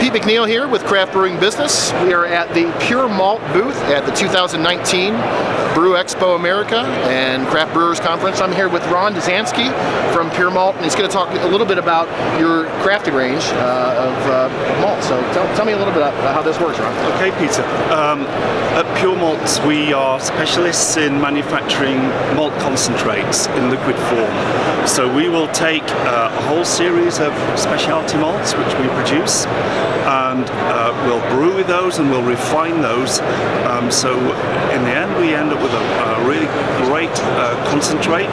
Pete McNeil here with Craft Brewing Business. We are at the Pure Malt booth at the 2019 Brew Expo America and Craft Brewers Conference. I'm here with Ron Duszanskyj from Pure Malt, and he's going to talk a little bit about your crafting range uh, of uh, malt. So tell, tell, me a little bit about how this works, Ron. Okay, Peter. Um, at Pure Malt, we are specialists in manufacturing malt concentrates in liquid form. So we will take uh, a whole series of specialty malts which we produce and uh, we'll brew with those and we'll refine those. Um, so in the we end up with a, a really great uh, concentrate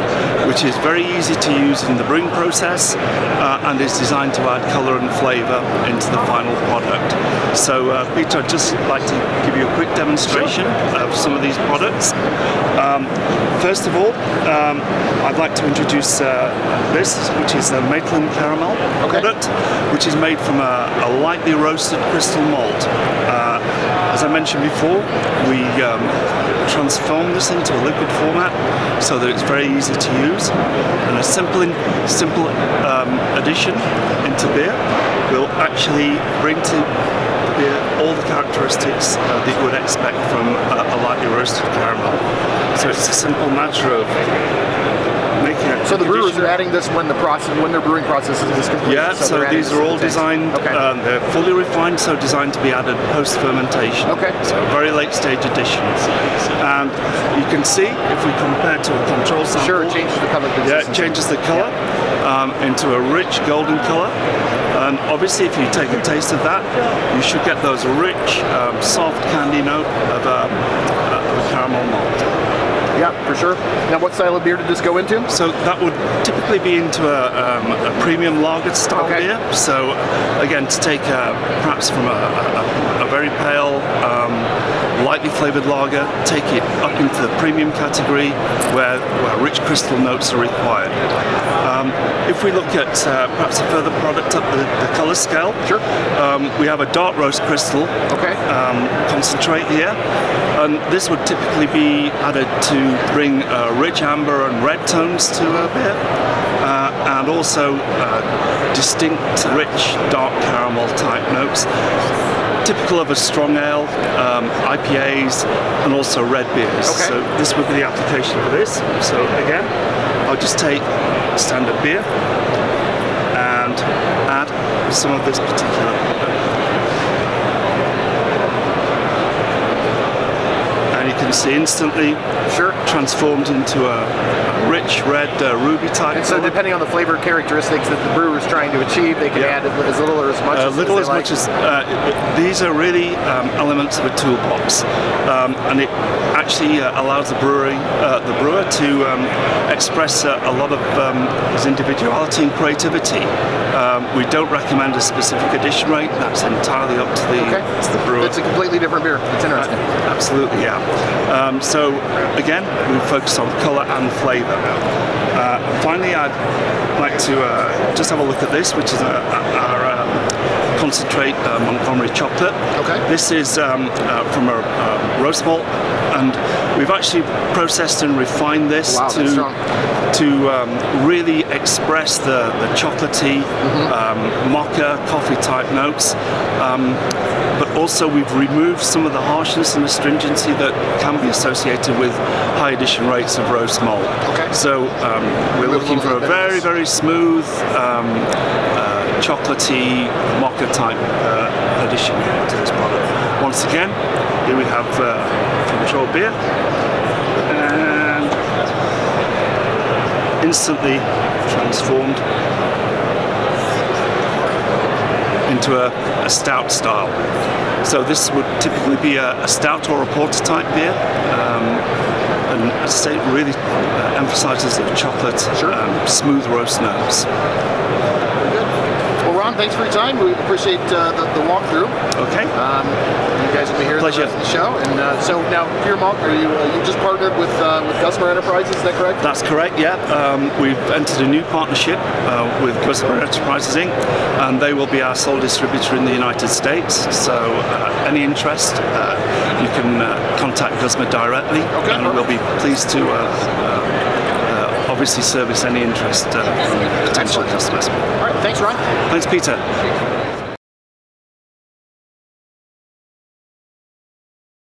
which is very easy to use in the brewing process uh, and is designed to add colour and flavour into the final product. So uh, Peter, I'd just like to give you a quick demonstration of some of these products. Um, first of all, um, I'd like to introduce uh, this, which is a Maitland Caramel okay. product, which is made from a, a lightly roasted crystal malt. Uh, as I mentioned before, we um, transform this into a liquid format so that it's very easy to use. And a simple, simple um, addition into beer will actually bring to beer all the characteristics uh, that you would expect from a, a lightly roasted caramel. So it's a simple matter of so the brewers are adding this when the process, when their brewing process is complete. Yeah, so, so these are all designed. Okay. Um, they're fully refined, so designed to be added post fermentation. Okay. So very late stage additions, and you can see if we compare to a control sample. Sure, it changes the color. Yeah, it changes the color yeah. um, into a rich golden color. And obviously, if you take a taste of that, you should get those rich, um, soft candy note of a, of a caramel malt. Yeah, for sure. Now, what style of beer did this go into? So that would typically be into a, um, a premium lager style okay. beer. So again, to take uh, perhaps from a, a, a lightly flavoured lager, take it up into the premium category where, where rich crystal notes are required. Um, if we look at uh, perhaps a further product up the, the colour scale, sure. Um, we have a dark roast crystal okay. Um, concentrate here, and this would typically be added to bring uh, rich amber and red tones to a beer, uh, and also uh, distinct, rich, dark caramel type notes typical of a strong ale, um, IPAs, and also red beers. Okay. So this would be the application for this. So again, I'll just take standard beer and add some of this particular product. And you can see instantly sure. transformed into a, a rich red uh, ruby type. And so color. depending on the flavor characteristics that the brewer is trying to achieve, they can yeah. add as little or as much uh, as little as, as much as uh, these are really um, elements of a toolbox, um, and it actually uh, allows the brewery, uh, the brewer to um, express a lot of um, his individuality and creativity. Um, we don't recommend a specific addition rate. That's entirely up to the, okay. to the brewer. It's a completely different beer. It's interesting. Uh, absolutely, yeah. Um, so again, we focus on colour and flavour. Uh, finally, I'd like to uh, just have a look at this, which is our concentrate uh, Montgomery chocolate. Okay. This is um, uh, from a, a roast malt and we've actually processed and refined this wow, to to um, really express the, the chocolatey mm-hmm. um, mocha coffee type notes um, but also we've removed some of the harshness and astringency that can be associated with high addition rates of roast malt okay. so um, we're looking for a very very smooth um, uh, chocolatey mocha type uh, addition to this product once again here we have uh, control beer and instantly transformed into a, a stout style. So this would typically be a, a stout or a porter type beer. Um, and as I say, it really uh, emphasizes the chocolate, sure. um, smooth roast notes. Thanks for your time. We appreciate uh, the, the walkthrough. Okay. Um, you guys will be here Pleasure. the the show. And uh, so now, Pure Malt, are you uh, you just partnered with uh, with Gusmer Enterprises? Is that correct? That's correct. Yeah. Um, we've entered a new partnership uh, with Gusmer Enterprises Inc. and they will be our sole distributor in the United States. So uh, any interest, uh, you can contact Gusmer directly, okay, and we'll be pleased to obviously service any interest uh, from potential customers. All right, thanks, Ron. Thanks, Peter.